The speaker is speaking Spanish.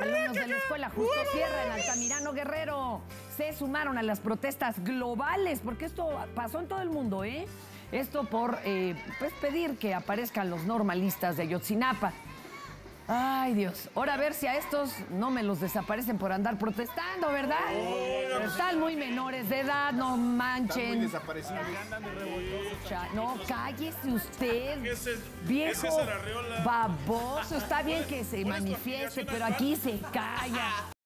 Alumnos de la escuela Justo Sierra en Altamirano Guerrero se sumaron a las protestas globales, porque esto pasó en todo el mundo, ¿eh? Esto por eh, pues pedir que aparezcan los normalistas de Ayotzinapa. Ay, Dios. Ahora a ver si a estos no me los desaparecen por andar protestando, ¿verdad? Están muy menores de edad, no Están muy manchen. No, cállese usted. Ese- Viejo ese es el arreola. baboso. Está bien que se manifieste, pero aquí se calla.